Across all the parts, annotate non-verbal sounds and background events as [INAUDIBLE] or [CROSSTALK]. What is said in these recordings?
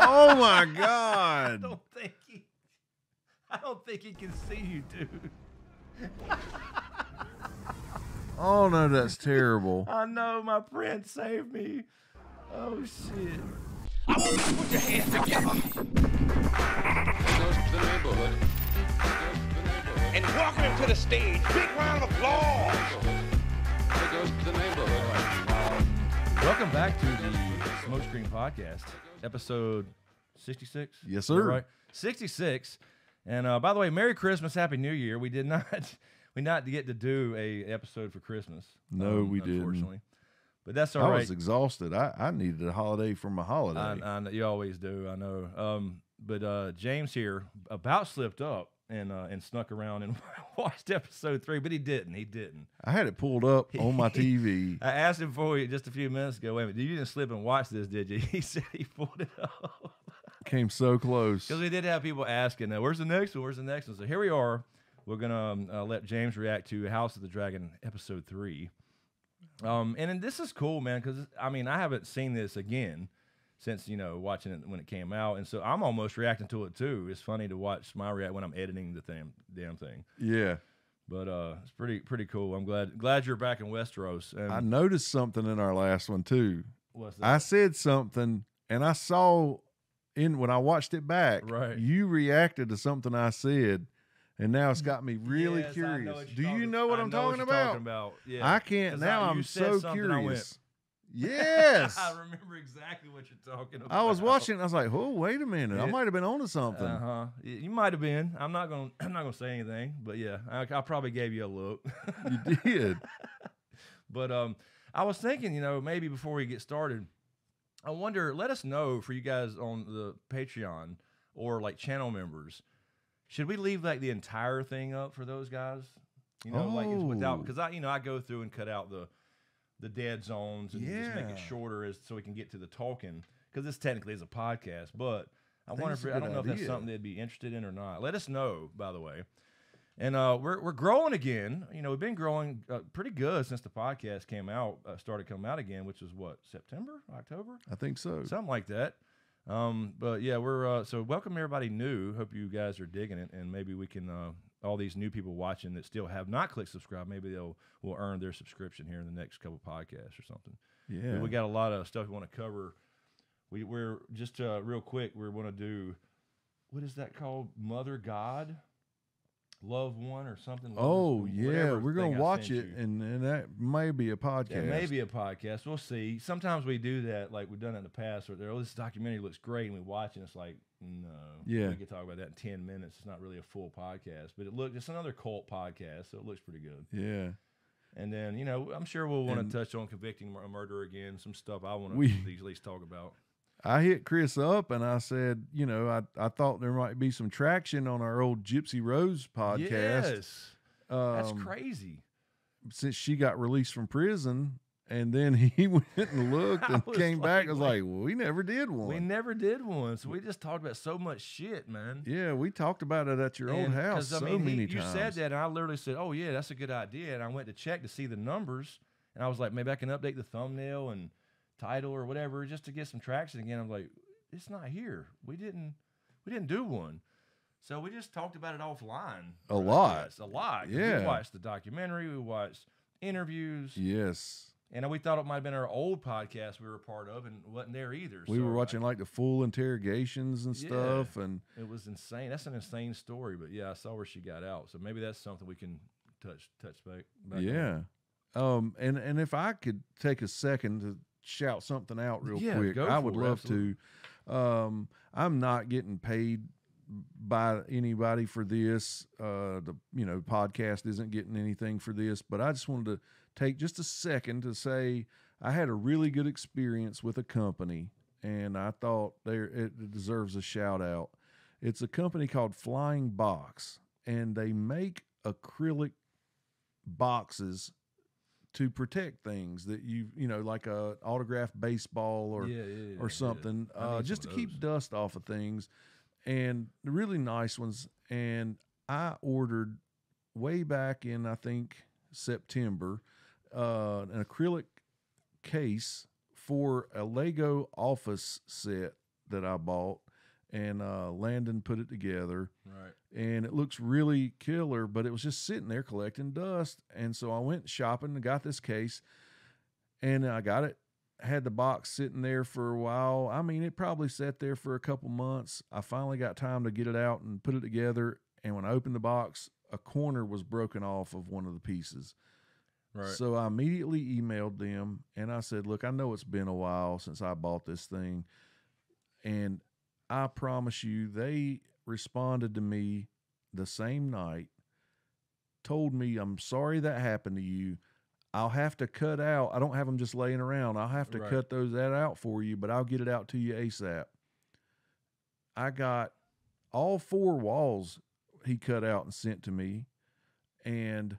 oh my god! [LAUGHS] I god! don't think he. I don't think he can see you, dude. [LAUGHS] Oh no, that's terrible. [LAUGHS] I know my friend saved me. Oh shit. I want you to put your hands together goes to the neighborhood. The neighborhood. and welcome him to the stage. Big round of applause. Goes to the neighborhood. Welcome back to the Smokescreen Podcast, episode 66. Yes, sir. Right, 66. And uh, by the way, Merry Christmas, Happy New Year. We did [LAUGHS] not, we not get to do a episode for Christmas. No, we didn't. Unfortunately, but that's all I right. was exhausted. I, I needed a holiday from my holiday. I, I, know- you always do. I know. Um, but uh, James here about slipped up and uh, and snuck around and [LAUGHS] watched episode three, but he didn't. He didn't. I had it pulled up [LAUGHS] on my TV. I asked him for you just a few minutes ago. Wait a minute, you didn't slip and watch this, did you? [LAUGHS] He said he pulled it up Came so close. because we did have people asking, "Where's the next one? Where's the next one?" So here we are. We're gonna um, uh, let James react to House of the Dragon episode three. Um, and, then this is cool, man, because I mean I haven't seen this again since you know watching it when it came out, and so I'm almost reacting to it too. It's funny to watch my react when I'm editing the damn damn thing, Yeah. but uh, it's pretty pretty cool. I'm glad glad you're back in Westeros. And I noticed something in our last one too. what's that? I said something and I saw in when I watched it back, Right. you reacted to something I said, and now it's got me really Yes, curious. Do you know what I I'm know talking, about? talking about. Yeah. I can't now. I- I'm so something, I went, curious. Yes. [LAUGHS] I remember exactly what you're talking about. I was watching. I was like, "Oh, wait a minute! I might have been onto something." Uh huh. You might have been. I'm not gonna. I'm not gonna say anything. But yeah, I, I probably gave you a look. You did. [LAUGHS] but um, I was thinking, you know, maybe before we get started, I wonder. Let us know for you guys on the Patreon or like channel members. Should we leave like the entire thing up for those guys? You know, like it's without Oh. because I, you know, I go through and cut out the the dead zones and just make it shorter as so we can get to the talking because this technically is a podcast. But I, wonder if I don't know if that's something they'd be interested in or not. Let us know, by the way. And uh, we're we're growing again. You know, we've been growing uh, pretty good since the podcast came out, uh, started coming out again, which was what September, October, I think so. something like that. Um, but yeah, we're uh, so welcome everybody new. Hope you guys are digging it, and maybe we can uh, all these new people watching that still have not clicked subscribe. Maybe they'll will earn their subscription here in the next couple podcasts or something. Yeah. We got a lot of stuff we want to cover. We, we're just uh, real quick. We want to do what is that called? Mother God, Love One or something. Oh Is- yeah, we're gonna watch it, you. and and that may be a podcast. Yeah, maybe a podcast. We'll see. Sometimes we do that, like we've done in the past. Where they're, oh, this documentary looks great, and we watch it. and It's like, no, Yeah. we could talk about that in ten minutes. It's not really a full podcast, but it look it's another cult podcast, so it looks pretty good. Yeah. And then you know, I'm sure we'll want to touch on convicting a murder again. Some stuff I want to We- at least talk about. I hit Chris up and I said, you know, I, I thought there might be some traction on our old Gypsy Rose podcast. Yes, that's um, crazy. Since she got released from prison. And then he [LAUGHS] went and looked and was came back. like, I was like, well, we never did one. We never did one, so we just talked about so much shit, man. yeah, we talked about it at your old house 'cause, so he- many you times. said that, and I literally said, "Oh yeah, that's a good idea." And I went to check to see the numbers, and I was like, maybe I can update the thumbnail and title or whatever just to get some traction again. I'm like, it's not here. We didn't, we didn't do one. So we just talked about it offline. A lot. guess, a lot. Yeah. We watched the documentary. We watched interviews, Yes. And we thought it might have been our old podcast we were a part of, and wasn't there either. We So were watching like the full interrogations and Yeah. stuff. And It was insane. That's an insane story, but yeah, I saw where she got out. So maybe that's something we can touch touch back. back yeah. Um, and, and if I could take a second to shout something out real Yeah, quick, I would it, love absolutely. to. Um, I'm not getting paid by anybody for this. Uh, the you know podcast isn't getting anything for this, but I just wanted to take just a second to say I had a really good experience with a company, and I thought there it deserves a shout out. It's a company called Flying Box, and they make acrylic boxes to protect things that you you know like a autographed baseball or Yeah, yeah, yeah, or something uh, just to keep dust off of things and the really nice ones and i ordered way back in i think september uh, an acrylic case for a lego office set that I bought, and uh, Landon put it together Right. and it looks really killer, but it was just sitting there collecting dust. And so I went shopping and got this case, and I got it. Had the box sitting there for a while. I mean, it probably sat there for a couple months. I finally got time to get it out and put it together. And when I opened the box, a corner was broken off of one of the pieces. Right. So I immediately emailed them and I said, Look, I know it's been a while since I bought this thing. And I promise you, they responded to me the same night, told me, I'm sorry that happened to you. I'll have to cut out. I don't have them just laying around. I'll have to Right. cut those that out for you, but I'll get it out to you ASAP. I got all four walls he cut out and sent to me. And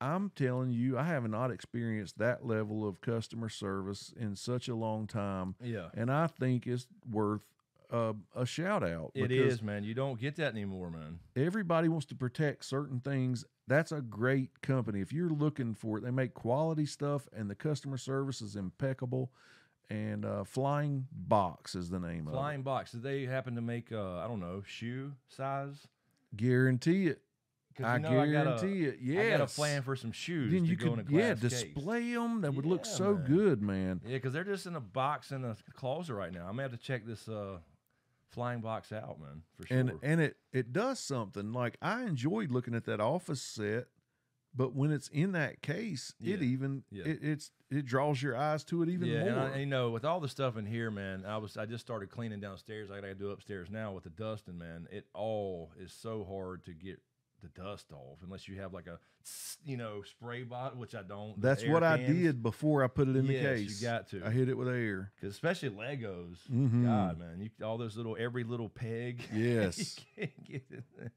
I'm telling you, I have not experienced that level of customer service in such a long time. yeah. And I think it's worth uh, a shout out. It because man. You don't get that anymore, man. Everybody wants to protect certain things. That's a great company. If you're looking for it, they make quality stuff and the customer service is impeccable. And uh, Flying Box is the name Flying of it. Flying box. Did they happen to make uh I don't know shoe size? Guarantee it. 'Cause, I you know, I got a- it. Yes. I got a plan for some shoes Then to you go in a could, yeah, case. display them. That would look so man. good, man. Yeah, because they're just in a box in a closet right now. I'm gonna have to check this uh, flying box out, man, for sure. and and it it does something like I enjoyed looking at that office set, but when it's in that case, it even yeah. it, it's it draws your eyes to it even yeah, more. and, I, and, you know, with all the stuff in here, man, I was I just started cleaning downstairs. I gotta do upstairs now with the dusting, man. It all is so hard to get the dust off unless you have like a you know spray bottle, which I don't. That's what I cans. did before I put it in the case you got to. I hit it with air. 'Cause especially Legos. Mhm. God, man, you all those little every little peg. [LAUGHS] Yes. you can't get in.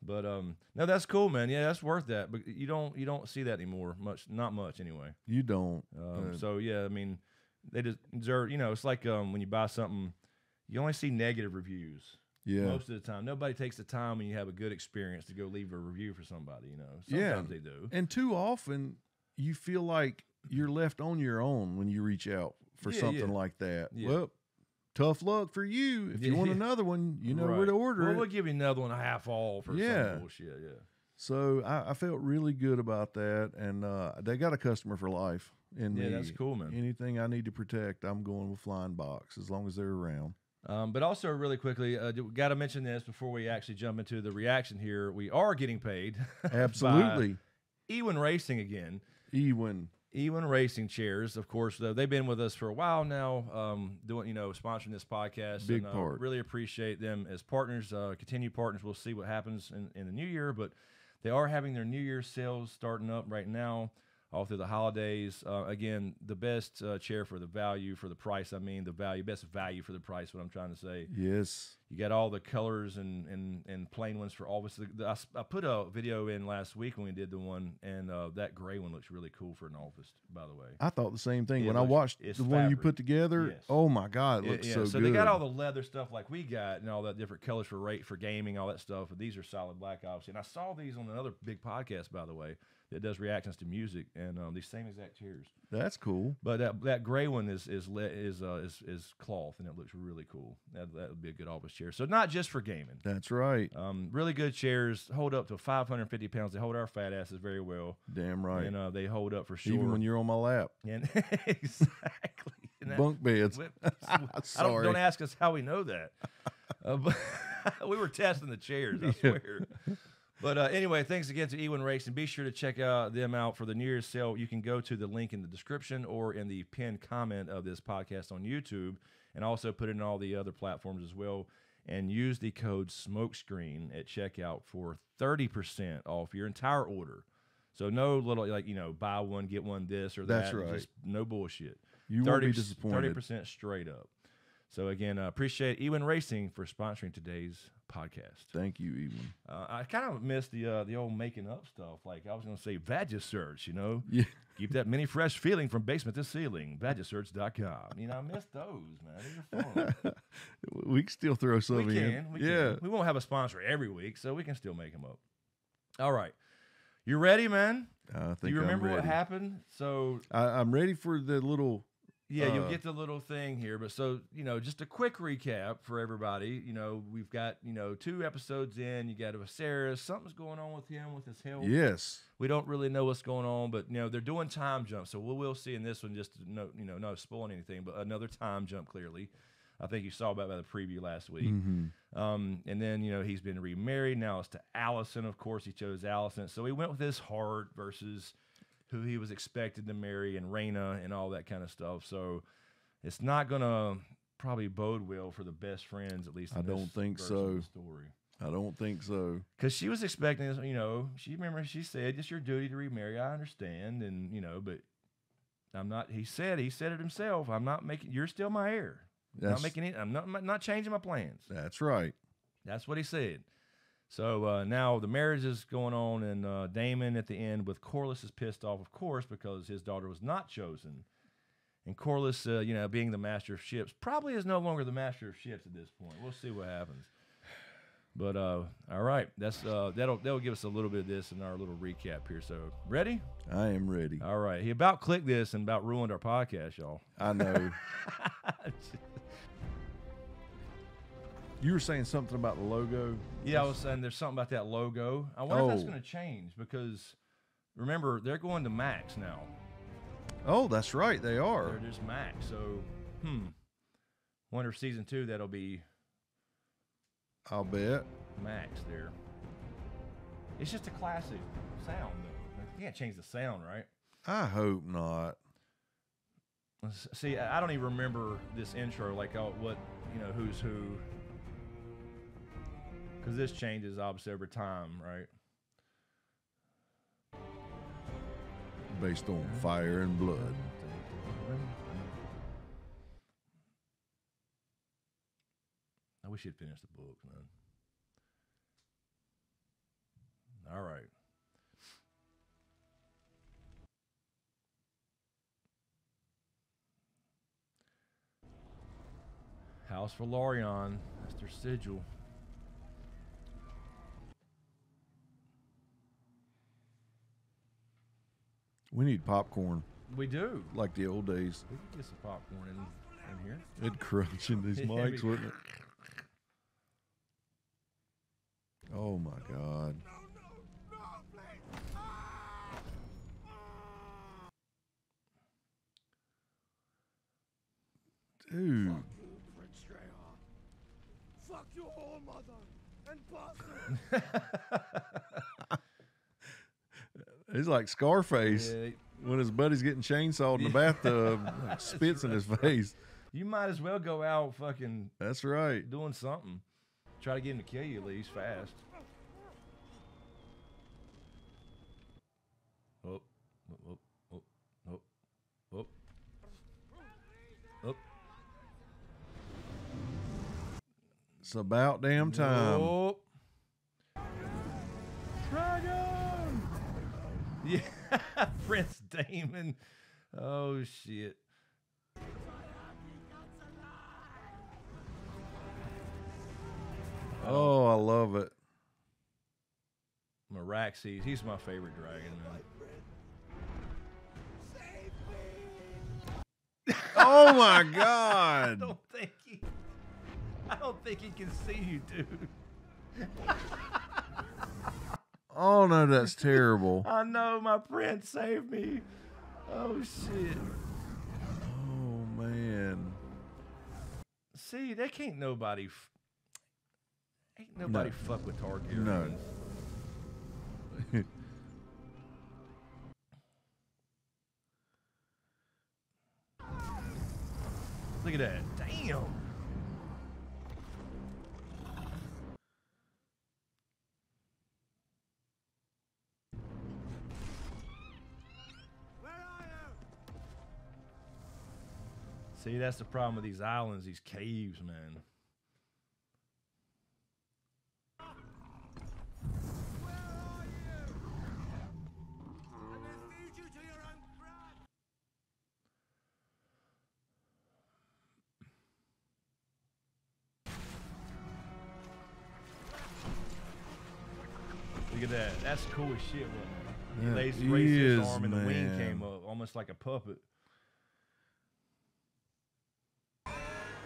But um, no, that's cool, man. Yeah, that's worth that. But you don't you don't see that anymore much, not much anyway. You don't. Um, so yeah, I mean, they just deserve. You know, it's like um when you buy something, you only see negative reviews yeah. most of the time. Nobody takes the time when you have a good experience to go leave a review for somebody. You know, Yeah. sometimes they do. and too often you feel like you're left on your own when you reach out for Yeah, something yeah. like that. Yeah. Well, tough luck for you. If you want [LAUGHS] another one, you know where to order Well, it. we'll give you another one a half off or Yeah. some bullshit. Yeah. So I, I felt really good about that, and uh, they got a customer for life. In Yeah, me. that's cool, man. Anything I need to protect, I'm going with Flying Box as long as they're around. Um, but also, really quickly, uh, got to mention this before we actually jump into the reaction here. We are getting paid. [LAUGHS] Absolutely, Ewin Racing again. Ewin. Ewin Racing Chairs, of course, though they've been with us for a while now, um, doing you know sponsoring this podcast. Big and, uh, part. Really appreciate them as partners, uh, continued partners. We'll see what happens in, in the new year, but they are having their New Year sales starting up right now, all through the holidays. Uh, again, the best uh, chair for the value for the price. I mean, the value, best value for the price. What I'm trying to say. Yes, You got all the colors and and, and plain ones for all of us. The- the- I, I put a video in last week when we did the one, and uh, that gray one looks really cool for an office. By the way, I thought the same thing It when I watched the one you put together. Yes. Oh my God, it looks yeah, so, so good. they got all the leather stuff like we got, and all that different colors for rate for gaming, all that stuff. But these are solid black, obviously. And I saw these on another big podcast, by the way, that does reactions to music, and um, these same exact chairs. That's cool. But that that gray one is is le- is uh, is is cloth, and it looks really cool. That that would be a good office chair. So not just for gaming. That's right. Um, really good chairs. Hold up to 550 pounds. They hold our fat asses very well, Damn right. and uh, they hold up for sure. Even when you're on my lap, [LAUGHS] and [LAUGHS] exactly. And bunk beds. [LAUGHS] I don't, Sorry. don't ask us how we know that. Uh, but we were testing the chairs, I swear. But uh, anyway, thanks again to Ewin Racing. Be sure to check out them out for the New Year's sale. You can go to the link in the description or in the pinned comment of this podcast on YouTube, and also put it in all the other platforms as well. And use the code SMOKESCREEN at checkout for thirty percent off your entire order. So no little like you know buy one get one this or that. That's right. Just no bullshit. You won't be disappointed. Thirty percent straight up. So again, uh, appreciate Ewin Racing for sponsoring today's podcast. Thank you, Ewin. Uh, I kind of miss the uh, the old making up stuff. Like I was going to say Vagisearch, you know, Yeah. keep that mini fresh feeling from basement to ceiling. Vagisearch.com. You know, I missed those, man. These are fun. [LAUGHS] We can still throw some we in. We yeah. can. We won't have a sponsor every week, so we can still make them up. All right, you ready, man? I think Do you remember what happened? So I, I'm ready for the little Yeah, you'll Uh, get the little thing here, but so you know, just a quick recap for everybody. You know, we've got you know two episodes in. You got a Viserys. Something's going on with him with his health. Yes. We don't really know what's going on, but you know they're doing time jumps, so we will see in this one. Just no, you know, not spoiling anything, but another time jump. Clearly, I think you saw about by the preview last week. Mm-hmm. Um, and then you know he's been remarried. Now it's to Alicent. Of course, he chose Alicent. So he went with his heart versus who he was expected to marry and Raina and all that kind of stuff. So it's not gonna probably bode well for the best friends, at least. I don't think so. Story. I don't think so. Because she was expecting, this, you know, she remember she said it's your duty to remarry. I understand, and you know, but I'm not. He said he said it himself. I'm not making. You're still my heir. I'm That's not making it. I'm not I'm not changing my plans. that's right. That's what he said. So uh, now the marriage is going on, and uh, Daemon at the end with Corlys is pissed off, of course, because his daughter was not chosen. And Corlys, uh, you know, being the master of ships, probably is no longer the master of ships at this point. We'll see what happens. But uh, all right, that's uh, that'll that'll give us a little bit of this in our little recap here. So ready? I am ready. All right. He about clicked this and about ruined our podcast, y'all. I know. [LAUGHS] you were saying something about the logo. Yeah, I was saying there's something about that logo. I wonder if that's Oh. going to change because remember they're going to Max now. Oh, that's right. They are. They're just Max. So, hmm. Wonder if season two that'll be I'll bet. Max there. It's just a classic sound though. You can't change the sound, right? I hope not. See, I I don't even remember this intro, like uh, what you know, who's who. Because this changes obviously over time, right? Based on fire and blood. I wish you'd finished the book, man. All right. House Velaryon. That's their sigil. We need popcorn We do. like the old days. We could get some popcorn in, in here. It'd crunch in these [LAUGHS] Yeah, mics, we- wouldn't it? [LAUGHS] Oh my god. Dude, Prince. Fuck your whole mother and bastard. [LAUGHS] he's like Scarface Yeah, when his buddy's getting chainsawed in the bathtub, [LAUGHS] like, spits in his face. you might as well go out fucking That's right. doing something. Try to get him to kill you at least fast. Oh, oh, oh, oh, oh, oh. oh. It's about damn time. Oh. Dragon! Yeah, [LAUGHS] Prince Daemon. Oh shit. Oh, I love it. Meraxes, he's my favorite dragon, man. Oh my [LAUGHS] I god. don't think he. I don't think he can see you, dude. [LAUGHS] Oh no, that's terrible. [LAUGHS] I know my prince saved me. Oh shit. Oh man. See, they can't nobody. F- ain't nobody fuck with Targaryen. No. [LAUGHS] Look at that. Damn. See, that's the problem with these islands, these caves, man. Where are you? And they feed you to your own crap. Look at that. That's cool as shit, wasn't? He lays, raised his arm and the wing came up, almost like a puppet.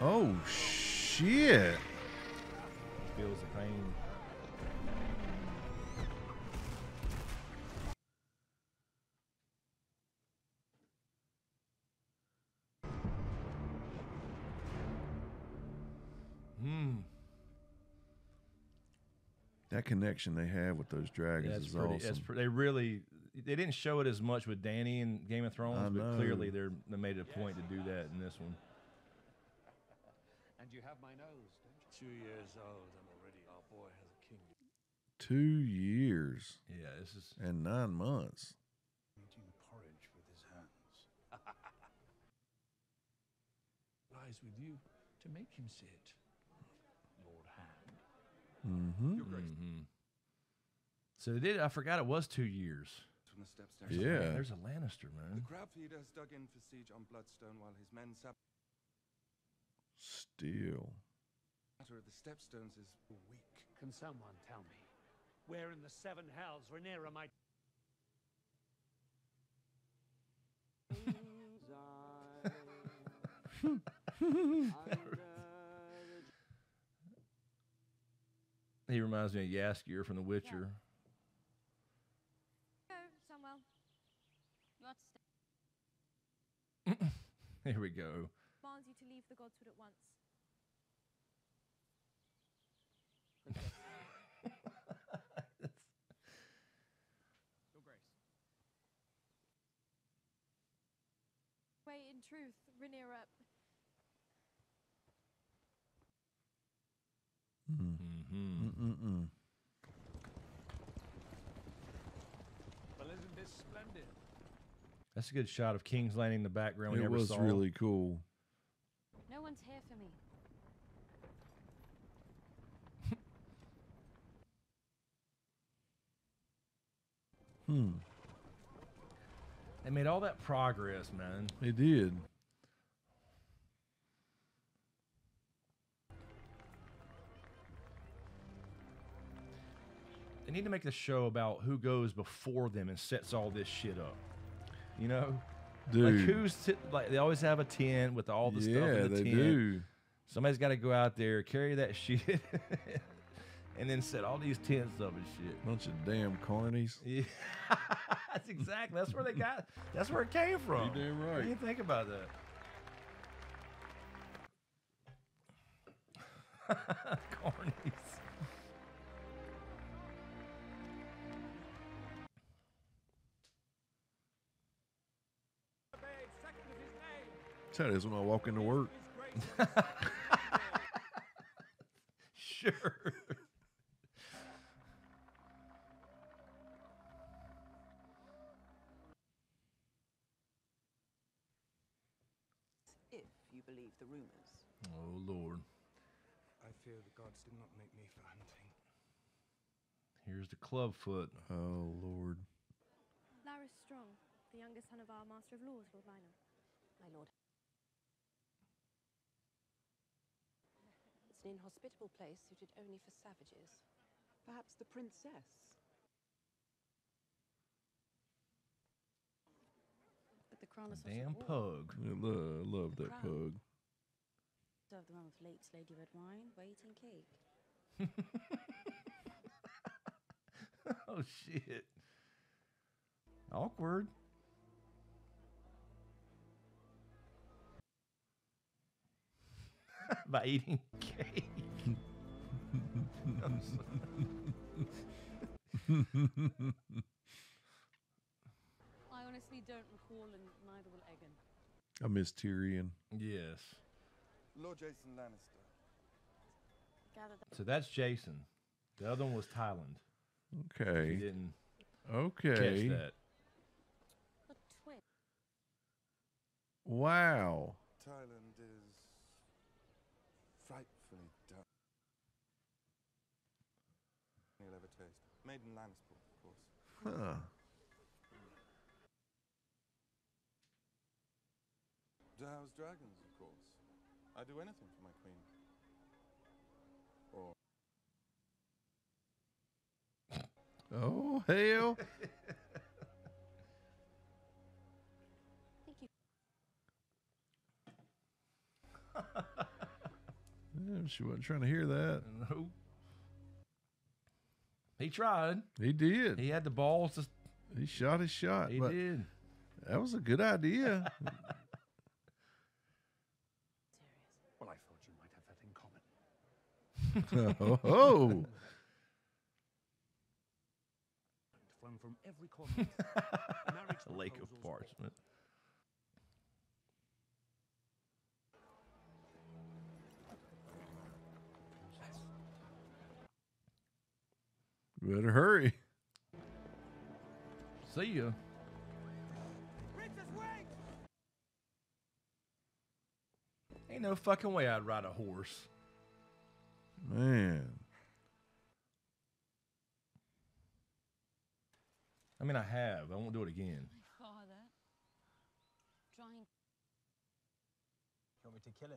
Oh shit! Feels the pain. Hmm. That connection they have with those dragons That's is pretty. awesome. That's pre- they really. They didn't show it as much with Dany in Game of Thrones, I but clearly they're they made it a point to do that in this one. And you have my nose, don't you? Two years old, and already our boy has a kingdom. Two years Yeah, this is. and nine months. Eating porridge with his hands. [LAUGHS] Lies with you to make him see it. Lord Hand. Mm-hmm. mhm. So they did. I forgot it was two years. From the steps there. Yeah. There's a Lannister The man. crab feeder has dug in for siege on Bloodstone while his men sap. Still. Matter of the stepstones is weak. Can someone tell me where in the seven hells Rhaenyra might? [LAUGHS] He reminds me of Jaskier from The Witcher. Go, Samuel. You are to stay. [LAUGHS] Here we go. Commands you to leave the Godswood at once. Wait, in truth, Rhaenyra. Mm. Mm-hmm. Mm-mm-mm. Well, isn't this splendid? That's a good shot of King's Landing in the background. We It was saw. really cool. No one's here for me. [LAUGHS] Hmm. They made all that progress, man. They did. They need to make the show about who goes before them and sets all this shit up. You know, Dude. like who's t- like they always have a tent with all the yeah, stuff in the they tent. do. Somebody's got to go out there, carry that [LAUGHS] shit, and then set all these tents up and shit. Bunch of damn carnies. Yeah, [LAUGHS] that's exactly. That's where they got. That's where it came from. You damn What right. do you think about that? [LAUGHS] Cornies. That's how it is when I walk into work. [LAUGHS] Sure. if you believe the rumors. Oh Lord. I fear the gods did not make me for hunting. Here's the clubfoot. Oh Lord. Larys Strong, the youngest son of our Master of Laws, Lord Lyonel. My lord. It's an inhospitable place suited only for savages. Perhaps the princess. But the crown is Damn pug. I love, love that pug. Serve the one with late Lady Redwyne, waiting cake. [LAUGHS] oh shit. Awkward. [LAUGHS] By eating cake. I'm [LAUGHS] sorry. I honestly don't recall, and neither will Aegon. I miss Tyrion. yes. Lord Jason Lannister. Gather that. So that's Jason. The other one was Tyland. If you Okay. didn't Okay. catch that. A twin. Wow. Thailand is frightfully dark. You'll ever taste. Made in Lannisport, of course. Huh. To house dragons, of course. I do anything for my queen. Or Oh hell. [LAUGHS] Thank you. She wasn't trying to hear that. No. He tried. He did. He had the balls. To, He shot his shot. he but did. that was a good idea. [LAUGHS] Well, I thought you might have that in common. [LAUGHS] oh, oh. Flown from every corner. [LAUGHS] Better hurry. See ya. Ain't no fucking way I'd ride a horse. Man. I mean, I have. I won't do it again. My Father, trying You want me to kill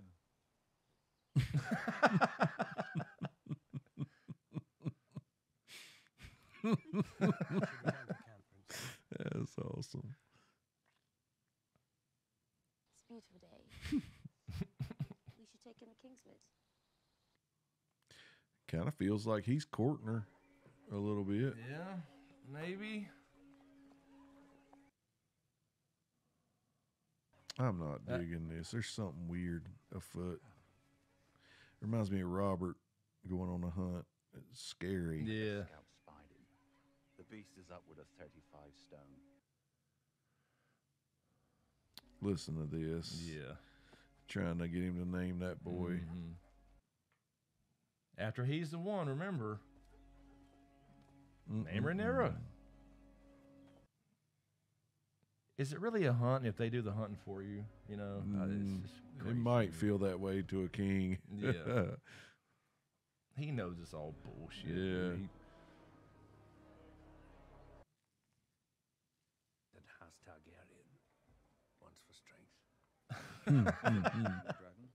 him? [LAUGHS] That's awesome. It's a beautiful day. we should take in the Kingswood. Kind of feels like he's courting her a little bit. Yeah, maybe. I'm not digging this. There's something weird afoot. Reminds me of Robert going on a hunt. It's scary. Yeah. Scout spied him. The beast is upward of 35 stone. Listen to this. Yeah. Trying to get him to name that boy. Mhm. After he's the one, remember. Name Rhaenyra. Is it really a hunt if they do the hunting for you? You know, Uh, Mm, it's just it might feel that way to a king. Yeah. [LAUGHS] He knows it's all bullshit. Yeah. He- That House Targaryen. Once for strength. Mm, mm, [LAUGHS] mm. Dragon?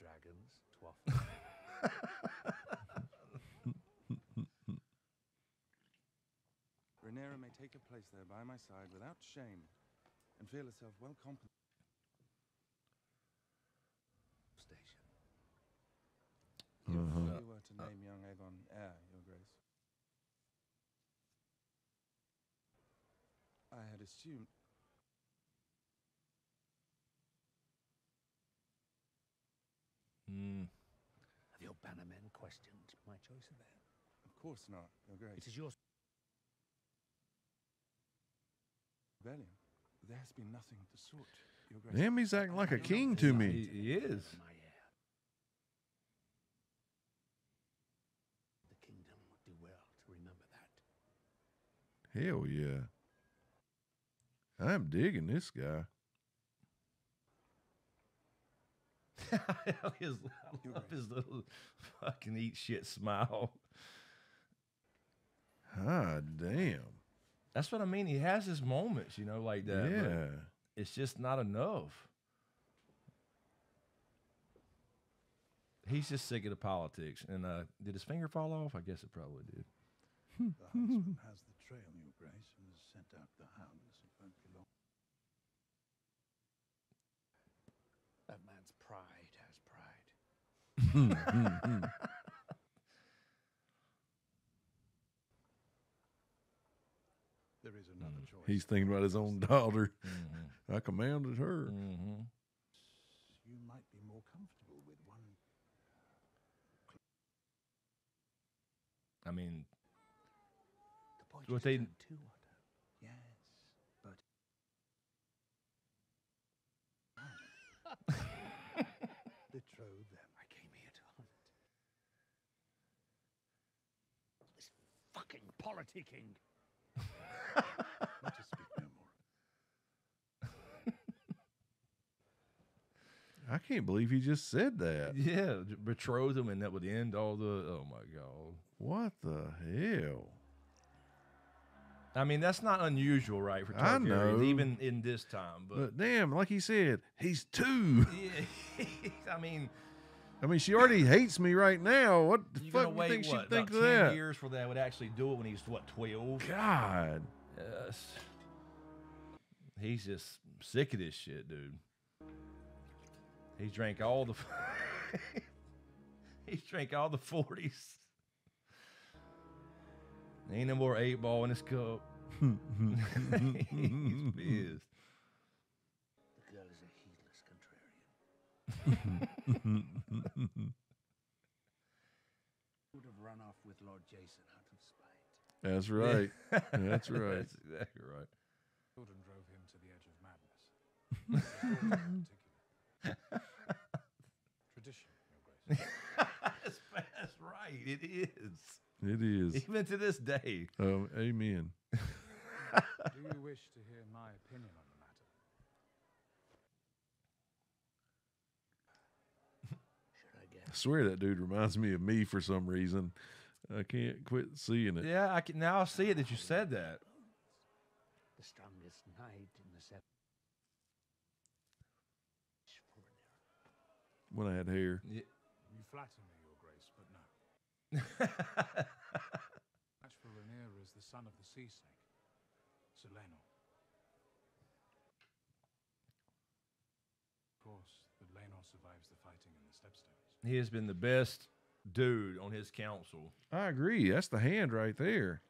Dragons, twaff. [LAUGHS] Rhaenyra may take her place there by my side without shame and feel herself well compensated. Station. If mm-hmm. Uh-huh. you were to uh, name young Aegon heir, Your Grace. I had assumed. Mm. Have your bannermen questioned my choice of heir? Of course not, Your Grace. It is yours. rebellion. There has been nothing of the sort, Your Grace. Damn, he's acting like a I do not king to me. He, he is. The kingdom would do well to remember that. Hell yeah. I'm digging this guy. I [LAUGHS] his, I love his little fucking eat shit smile. Ah, damn. That's what I mean. He has his moments, you know, like that. but Yeah. It's just not enough. He's just sick of the politics. And uh, did his finger fall off? I guess it probably did. The huntsman has the trail, Your Grace, and has sent out the hounds. It won't be long. That man's pride has pride. Hmm, hmm, hmm. There is another choice. He's thinking about his own [LAUGHS] daughter. Mm-hmm. I commanded her. Mm-hmm. You might be more comfortable with one. I mean, The point What is they- two, Otto. Yes, but betroth them. I came here to hunt. This fucking politicking. Let us speak no more. I can't believe he just said that. yeah, j- betroth him, and that would end all the. Oh my god. What the hell? I mean, that's not unusual, right? For I know. even in this time. But, But damn, like he said, he's two. [LAUGHS] yeah, [LAUGHS] I mean, I mean, she already hates me right now. What the you're fuck do you think she'd what think about of that? years for that would actually do it when he's what twelve? God. Yes. He's just sick of this shit, dude. He drank all the. [LAUGHS] he drank all the forties. Ain't no more eight ball in his cup. [LAUGHS] he's pissed. Would have run off with Lord Jason out of spite. That's right. That's right. That's exactly right. Children drove him to the edge of madness. His daughter in particular. Tradition, Your Grace. [LAUGHS] that's, that's right. It is. It is. Even to this day. Um, amen. Do you wish to hear my opinion on the matter? Should I guess? I swear that dude reminds me of me for some reason. I can't quit seeing it. Yeah, I can now see it that you said that. The strongest knight in the seven. When I had hair. Yeah. You flatter me, Your Grace, but no. [LAUGHS] Match for Rhaenyra is the son of the sea snake, Seleno. Of course, but Laenor survives the fighting in the Stepstones. He has been the best dude on his council. I agree. That's the hand right there.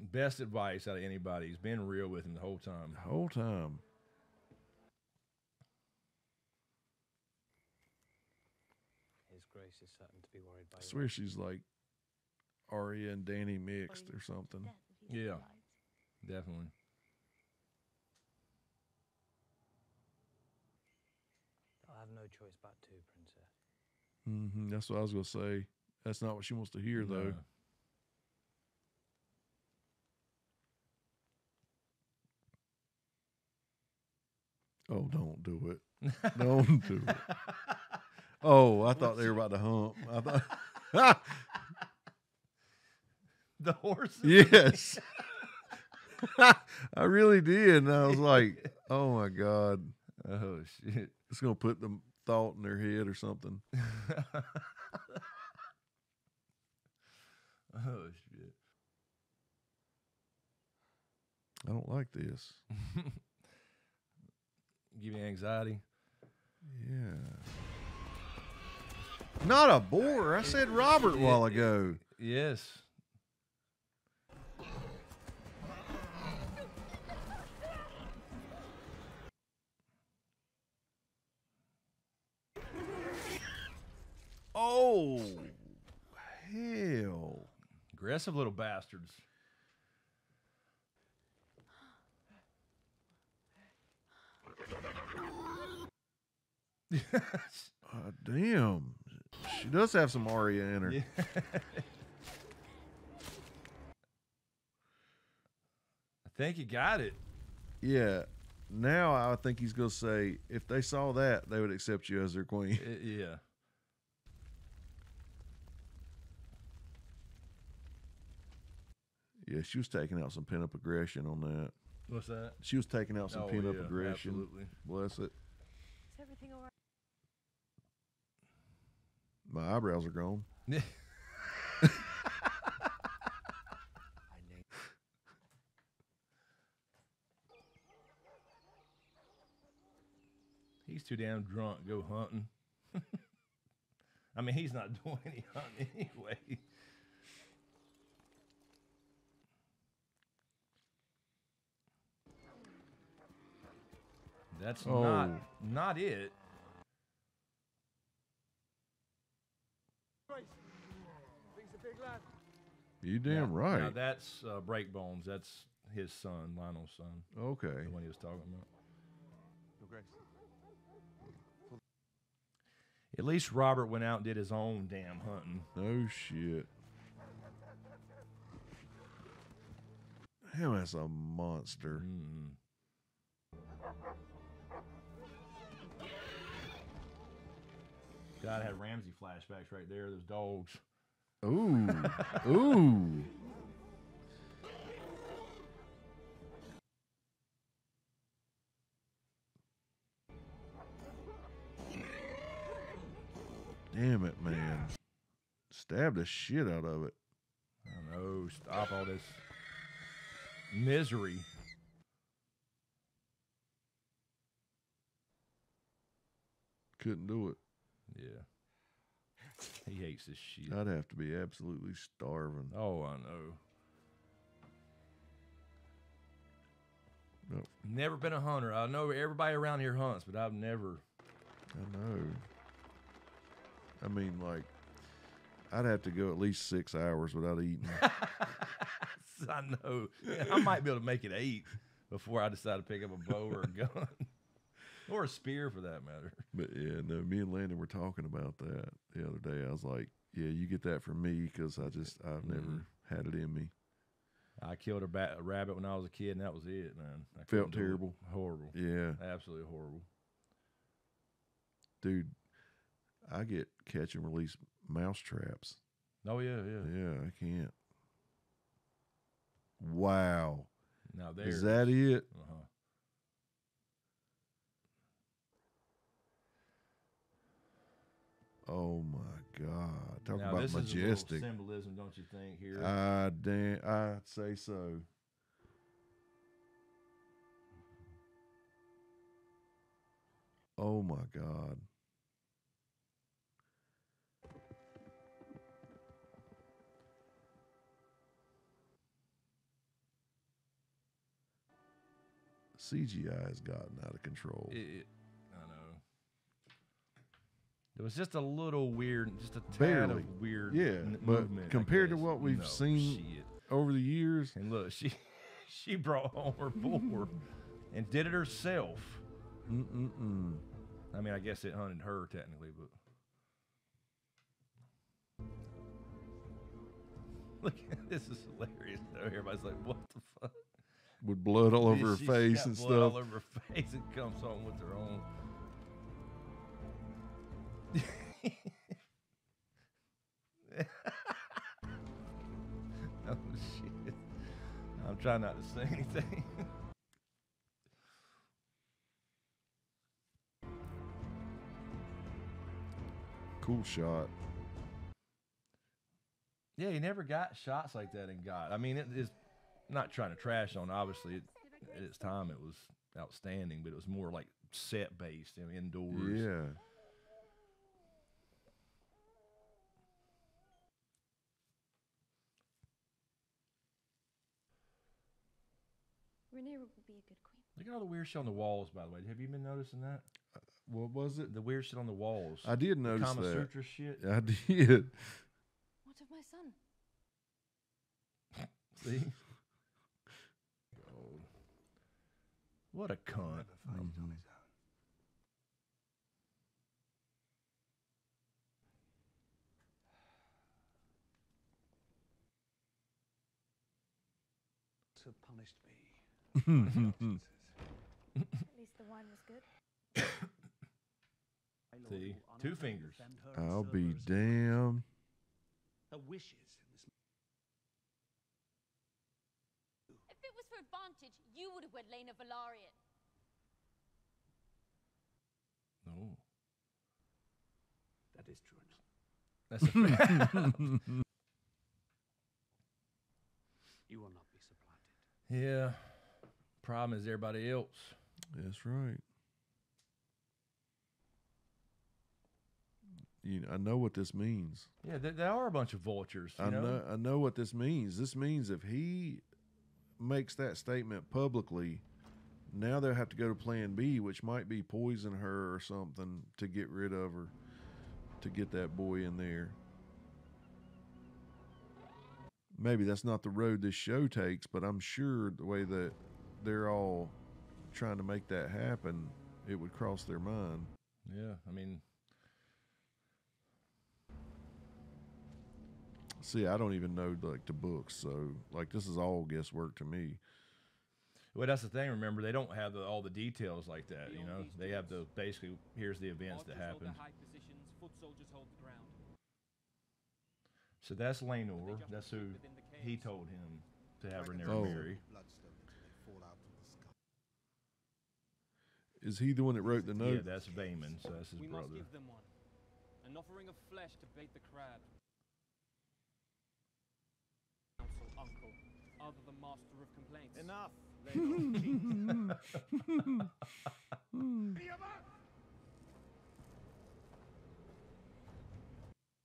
Best advice out of anybody. He's been real with him the whole time. The whole time. His Grace is certain to be worried by I swear she's like Arya and Dany mixed or something. Yeah, definitely. I'll have no choice but to, Princess. hmm That's what I was gonna say. That's not what she wants to hear though. Oh, don't do it. [LAUGHS] Don't do it. Oh, I thought they were about to hump. I thought. [LAUGHS] The horses. yes. [LAUGHS] I really did, and I was like, "Oh my god, Oh shit. it's gonna put the thought in their head or something." [LAUGHS] oh shit. I don't like this. [LAUGHS] Give you anxiety. Yeah. Not a bore. I said Robert a while ago. Yes. Oh, hell. Aggressive little bastards. [LAUGHS] Uh, damn. She does have some Arya in her. Yeah. [LAUGHS] I think you got it. Yeah. Now I think he's going to say if they saw that, they would accept you as their queen. I- yeah. Yeah, she was taking out some pent up aggression on that. What's that? She was taking out some Oh, pent up yeah, aggression. absolutely. Bless it. Is everything all right? My eyebrows are gone. [LAUGHS] Yeah. He's too damn drunk. Go hunting. [LAUGHS] I mean, he's not [LAUGHS] doing any hunting anyway. That's not Oh. not it. Grace, he's a big lad. You damn Now- right. Now that's uh, Breakbones. That's his son, Lyonel's son. Okay. The one he was talking about. At least Robert went out and did his own damn hunting. No shit. Damn, that's a monster. Mm. God, I had Ramsay flashbacks right there. Those dogs. Ooh. [LAUGHS] Ooh. Damn it, man. Stab the shit out of it. I know. Stop all this misery. Couldn't do it. Yeah. He hates this shit. I'd have to be absolutely starving. Oh, I know. Nope. Never been a hunter. I know everybody around here hunts, but I've never. I know. I mean, like, I'd have to go at least six hours without eating. [LAUGHS] I know. I might be able to make it eight before I decide to pick up a bow or a gun. Or a spear for that matter. [LAUGHS] But yeah, no, me and Landon were talking about that the other day. I was like, yeah, you get that from me because I just, I've never Mm-hmm. had it in me. I killed a, bat, a rabbit when I was a kid, and that was it, man. I Felt terrible. Horrible. Yeah. Absolutely horrible. Dude, I get catch and release mouse traps. Oh, yeah, yeah. Yeah, I can't. Wow. Now there. Is that it? Uh-huh. Oh my God. Talk now, about this Is a majestic. symbolism, don't you think? Here. Ah, damn. I'd say so. Oh my God. CGI has gotten out of control. It- it- I know. It was just a little weird, just a tad Barely. of weird. Yeah, n- but movement, compared to what we've No, seen shit. over the years, And look, she [LAUGHS] she brought home her boar and did it herself. Mm-mm-mm. I mean, I guess it hunted her technically, but [LAUGHS] look, this is hilarious. Though everybody's like, "What the fuck?" with blood all over her face and blood stuff. all over her [LAUGHS] face and comes home with her own. Oh shit! I'm trying not to say anything. Cool shot. Yeah, he never got shots like that in GoT. I mean, it is not trying to trash on. Obviously, it, at its time, it was outstanding, but it was more like set based and indoors. Yeah. Rhaenyra will be a good queen. Look at all the weird shit on the walls, by the way. Have you been noticing that? What was it? The weird shit on the walls. I did The notice Kama that. Sutra shit. I did. What of my son? [LAUGHS] See? God. What a cunt. Mm-hmm. To punished me. At Hmm, hmm, hmm. least the wine was good. See? Two fingers. I'll be damned. Her wishes If it was for advantage, you would have wed Laena Velaryon. No. That is true enough. That's a fact. [LAUGHS] You will not be supplanted. yeah. Problem is everybody else. That's right. You, I know what this means. Yeah, there, there are a bunch of vultures. You I know? know. I know what this means. This means if he makes that statement publicly, now they'll have to go to Plan B, which might be poison her or something to get rid of her, to get that boy in there. Maybe that's not the road this show takes, but I'm sure the way that they're all trying to make that happen, it would cross their mind. Yeah, I mean, See, I don't even know like the books, so like this is all guesswork to me. well, that's the thing. Remember, they don't have the, all the details like that. You know, they have the basically here's the events that happened. high positions, foot soldiers hold the ground. So that's Laenor. That's who he told him to have Rhaenyra Oh. marry. Is he the one that wrote the note? Yeah, that's Daemon. So that's his we brother. must give them one. An offering of flesh to bait the crab. Council, uncle, other than master of complaints. Enough, [LAUGHS] [LAUGHS]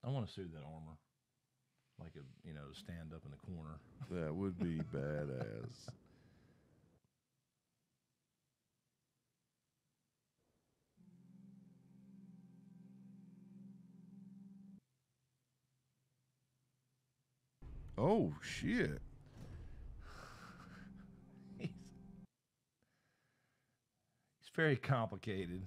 [LAUGHS] I want to suit that armor, like a you know stand up in the corner. That would be badass. Oh shit. [LAUGHS] He's, he's very complicated.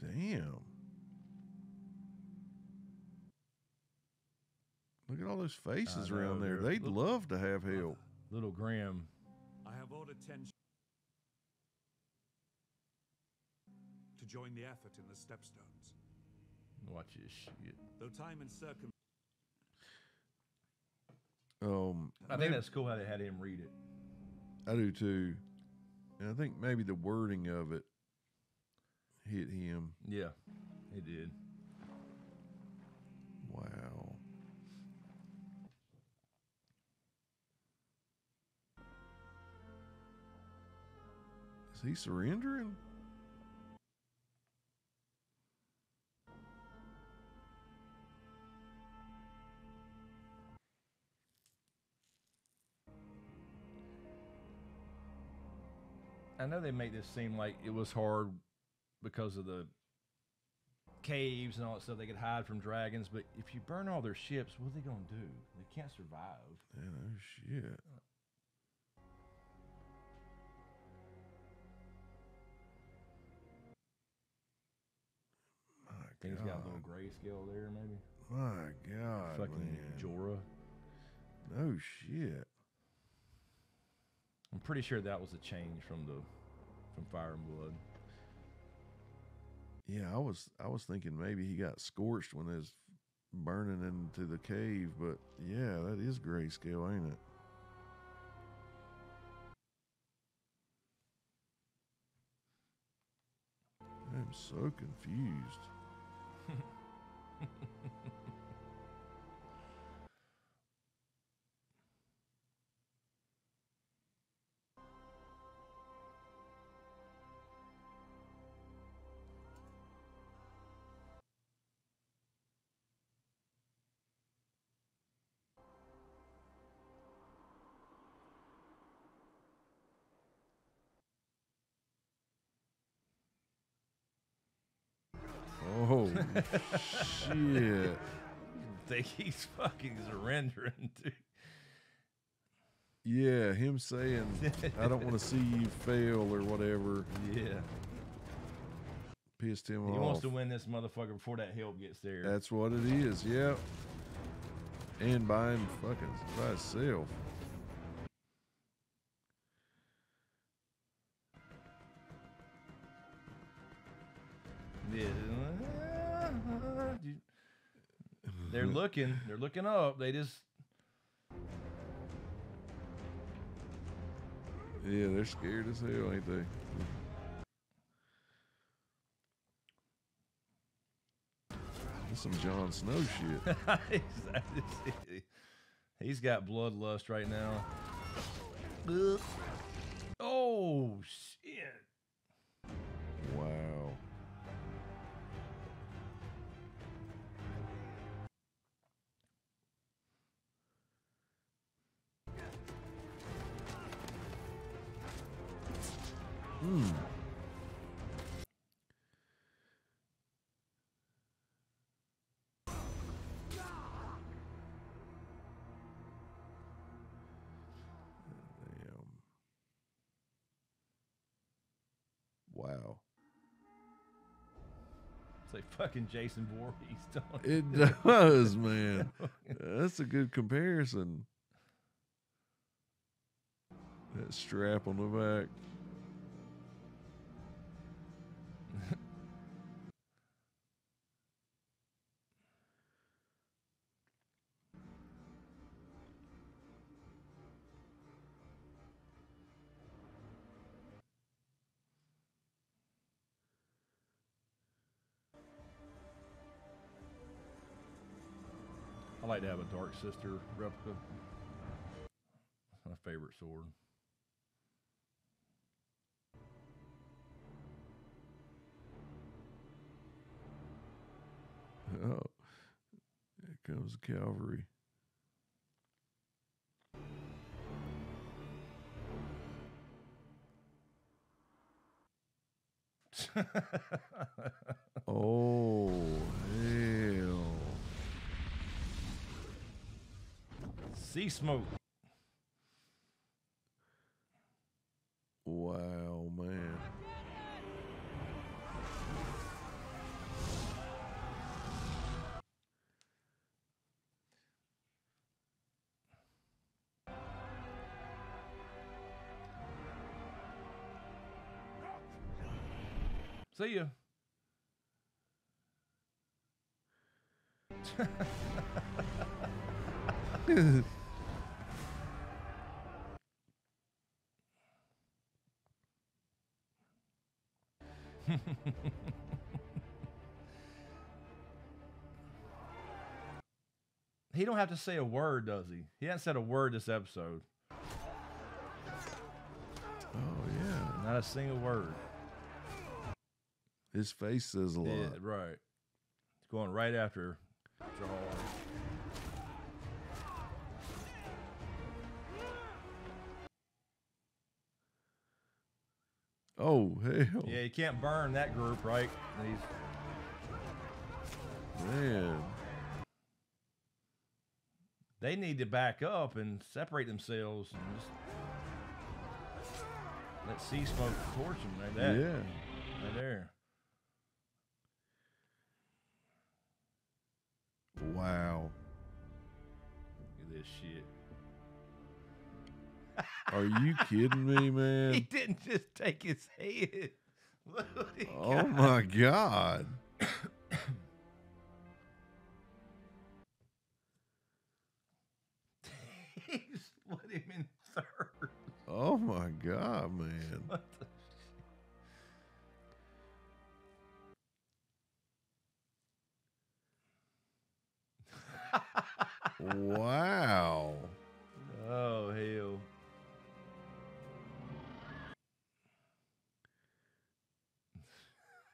Damn. Look at all those faces know, around there. they're They'd little- love to have help. Little Graham. I have ordered ten to join the effort in the Stepstones. Watch this shit. Though time and circum Um, I think that's cool how they had him read it. I do too. And I think maybe the wording of it hit him. Yeah, it did. Wow. Is he surrendering? I know they make this seem like it was hard because of the caves and all that stuff. They could hide from dragons, but if you burn all their ships, what are they gonna do? They can't survive. Yeah, no shit. My Think he's got a little grayscale there, maybe. My God, Fucking man. Jorah. No shit. I'm pretty sure that was a change from the from Fire and Blood. Yeah, I was I was thinking maybe he got scorched when they was burning into the cave, but yeah, that is grayscale, ain't it? I'm so confused. [LAUGHS] Oh shit. [LAUGHS] think he's fucking surrendering [LAUGHS] to Yeah, him saying I don't want to see you fail or whatever. Yeah. Pissed him He off. wants to win this motherfucker before that help gets there. That's what it is, yep. And by him fucking by himself. Yeah. They're mm-hmm. looking. They're looking up. They just Yeah, they're scared as hell, ain't they? That's some Jon Snow shit. [LAUGHS] He's- got bloodlust right now. Oh Hmm. Wow. It's like fucking Jason Voorhees. [LAUGHS] don't It does, man. That's a good comparison. That strap on the back. have a Dark Sister replica. My favorite sword. Oh, there comes Calvary. [LAUGHS] oh. Sea smoke. Wow, man. See ya. [LAUGHS] don't have to say a word, does he? He hasn't said a word this episode. Oh yeah, Not a single word. his face says a lot. Yeah, right. It's going right after Jahal. Oh hell, Yeah, you can't burn that group, right? He's, man. They need to back up and separate themselves and just let sea smoke torch them like that. Yeah. Right there. Wow. Look at this shit. Are you kidding me, [LAUGHS] man? He didn't just take his head. [LAUGHS] Look what he Oh got. my god. Third. Oh my god, man. [LAUGHS] Wow. Oh hell. [LAUGHS]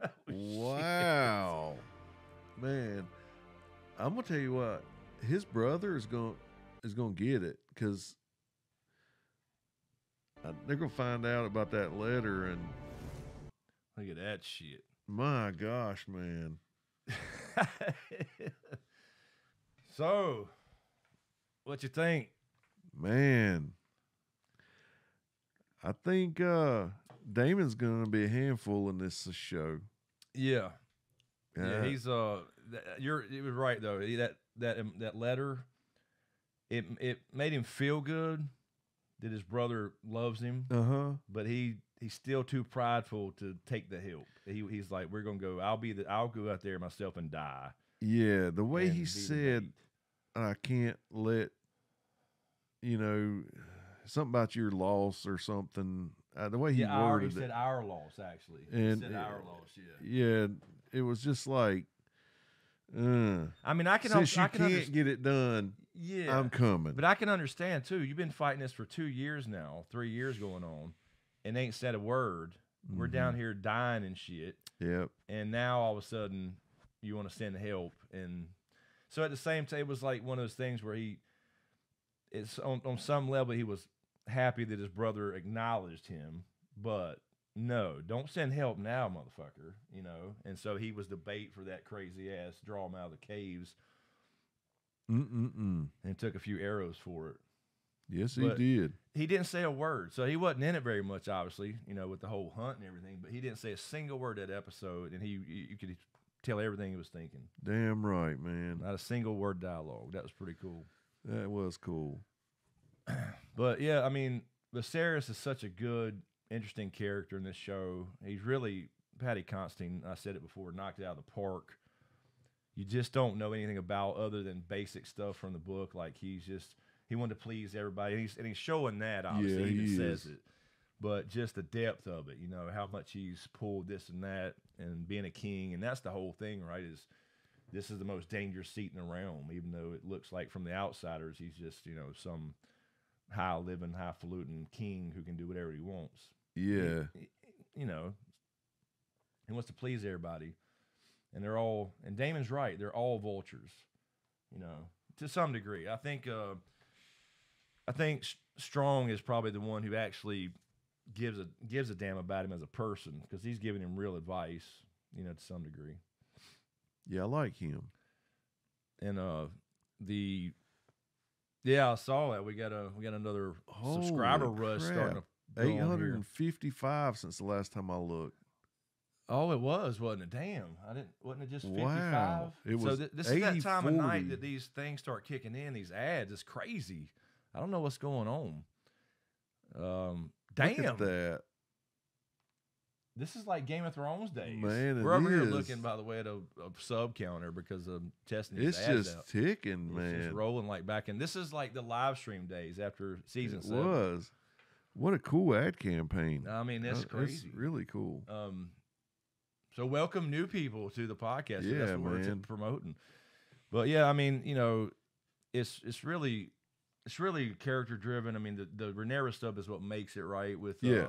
Oh, wow. Man, I'm gonna tell you what. His brother is going to is going to get it they're to find out about that letter and Look at that shit. my gosh, man. [LAUGHS] so, what you think? Man. I think uh Daemon's going to be a handful in this show. Yeah. Yeah, Yeah. he's uh th- you're you were right though. He- That that um, that letter it it made him feel good that his brother loves him, Uh-huh. but he he's still too prideful to take the help. He he's like we're going to go I'll be the I'll go out there myself and die. Yeah, the way he said, "I can't let," you know, something about your loss or something. Uh, the way he yeah, our, he worded said our loss actually. and he said uh, our loss, yeah. yeah, it was just like, uh, I mean, I can since I you can can't get it done, Yeah, I'm coming. But I can understand too. You've been fighting this for two years now, three years going on, and ain't said a word. We're Mm-hmm. down here dying and shit, Yep. and now all of a sudden you want to send help, and so at the same time, it was like one of those things where he, it's on on some level he was happy that his brother acknowledged him, but no, don't send help now, motherfucker. You know, and so he was the bait for that crazy ass draw him out of the caves Mm-mm-mm. and took a few arrows for it. Yes, he But did. He didn't say a word, so he wasn't in it very much, obviously. You know, with the whole hunt and everything. But he didn't say a single word that episode, and he you you could tell everything he was thinking. Damn right, man. Not a single word dialogue. That was pretty cool. That was cool. [CLEARS THROAT] But yeah, I mean, Viserys is such a good, interesting character in this show. He's really Paddy Considine. I said it before, knocked it out of the park. You just don't know anything about other than basic stuff from the book. Like he's just he wanted to please everybody, and he's and he's showing that. Obviously, Yeah, he even he says it. But just the depth of it, you know, how much he's pulled this and that, and being a king, and that's the whole thing, right? Is this is the most dangerous seat in the realm, even though it looks like from the outsiders he's just you know some high living, highfalutin king who can do whatever he wants. Yeah. He- you know, he wants to please everybody. And they're all. And Daemon's right; they're all vultures, you know, to some degree. I think. Uh, I think Strong is probably the one who actually gives a gives a damn about him as a person because he's giving him real advice, you know, to some degree. Yeah, I like him. And uh, the yeah, I saw that we got a we got another subscriber Holy rush starting to go on Eight hundred and fifty-five since the last time I looked. Oh, it was, wasn't it? Damn, I didn't. Wasn't it just fifty five? Wow. It so was th- this is that 80, time of night that these things start kicking in. These ads, it's crazy. I don't know what's going on. Um, Look damn, at that. this is like Game of Thrones days. Man, we're over here looking, by the way, at a, a sub counter because I'm testing. These It's ads just out. ticking, It's man. just rolling like back and This is like the live stream days after season It seven. was. What a cool ad campaign. I mean, that's Uh, crazy. really cool. Um, so welcome new people to the podcast. Yeah, that's what we're man. promoting. But yeah, I mean, you know, it's it's really it's really character driven. I mean, the the Rhaenyra stuff is what makes it right. With Yeah. uh,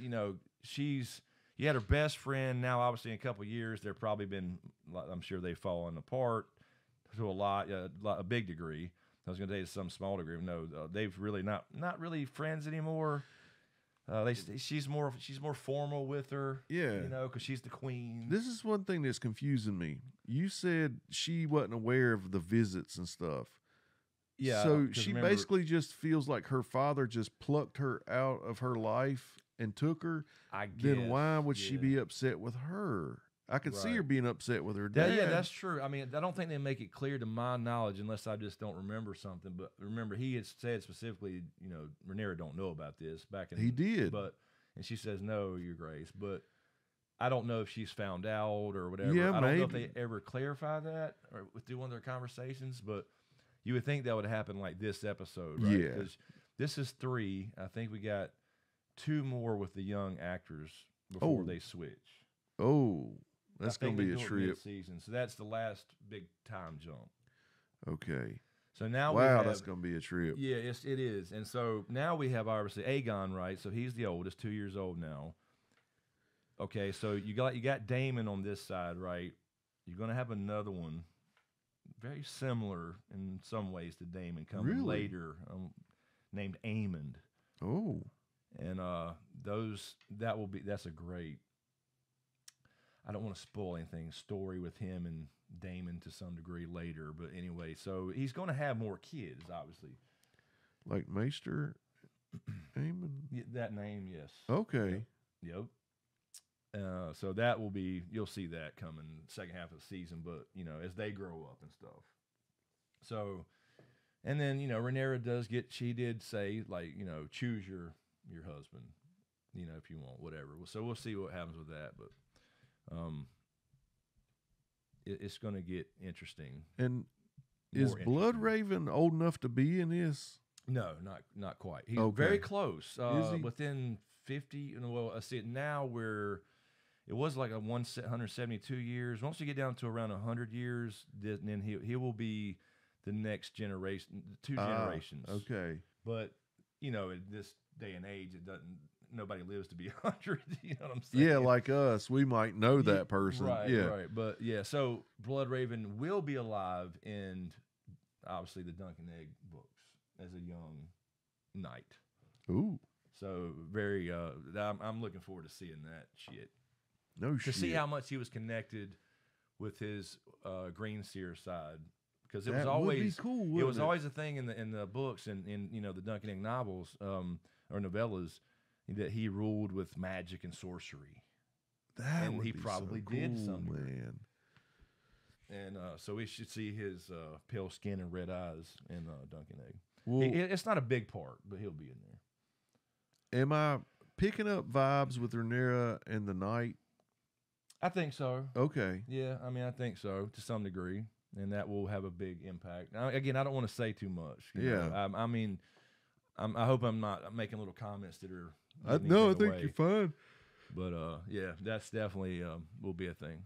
you know, she's you had her best friend. Now, obviously, in a couple of years, they've probably been. I'm sure they've fallen apart to a lot, a, a big degree. I was going to say to some small degree. No, uh, they've really not not really friends anymore. Uh, they she's more she's more formal with her. Yeah. you know, because she's the queen. This is one thing that's confusing me. You said she wasn't aware of the visits and stuff. Yeah, So she remember- basically just feels like her father just plucked her out of her life and took her. I Then why guess, would she be upset with her? I could see her being upset with her dad. yeah, that's true. I mean, I don't think they make it clear to my knowledge unless I just don't remember something. But remember, he had said specifically, you know, Rhaenyra don't know about this back in. He did. but and she says no, Your Grace. But I don't know if she's found out or whatever. Yeah, I don't know if maybe. they ever clarify that or with through one of their conversations. But you would think that would happen like this episode, right? Yeah. Because this is three. I think we got two more with the young actors before Oh. they switch. Oh, that's gonna be they a trip. Season, so that's the last big time jump. Okay. So now we wow, have, that's gonna be a trip. Yeah, it's, it is. And so now we have obviously Aegon, right? So he's the oldest, two years old now. Okay, so you got you got Daemon on this side, right? You're gonna have another one, very similar in some ways to Daemon, coming Really? later, um, named Aemond. Oh, and uh, those that will be that's a great. I don't want to spoil anything. Story with him and Daemon to some degree later, but anyway, so he's going to have more kids, obviously. like Maester, Aemon. Y- That name, yes. Okay. Yep. Uh, so that will be you'll see that coming second half of the season, but you know as they grow up and stuff. So, and then you know Rhaenyra does get she did say like you know choose your your husband, you know if you want whatever. So we'll see what happens with that, but um, it, it's going to get interesting. And is Blood Raven old enough to be in this? No, not not quite. He's Okay. very close. Uh, he? Within fifty. Well, I see it now. Where it was like a one hundred seventy two years. Once you get down to around hundred years, then then he he will be the next generation, two Ah, generations. okay. But you know, in this day and age, it doesn't. Nobody lives to be [LAUGHS] hundred. You know what I'm saying? Yeah, like us, we might know that person. Right, yeah. right. But yeah, so Blood Raven will be alive in obviously the Dunk and Egg books as a young knight. Ooh. So very uh I'm, I'm looking forward to seeing that shit. No shit. To see how much he was connected with his uh green seer side. Because it That was be always cool, it was it? always a thing in the in the books and in you know the Dunk and Egg novels um or novellas that he ruled with magic and sorcery. That and he be so probably did cool, some man. and uh, so we should see his uh, pale skin and red eyes in uh, Dunk and Egg. Well- He- it's not a big part, but he'll be in there. Am I picking up vibes with Rhaenyra and the night? I think so. Okay. Yeah, I mean, I think so to some degree, and that will have a big impact. Now, again, I don't want to say too much. Yeah. I, I mean, I'm, I hope I'm not making little comments that are. I, no, I think away. you're fine. But uh, yeah, that's definitely um, will be a thing,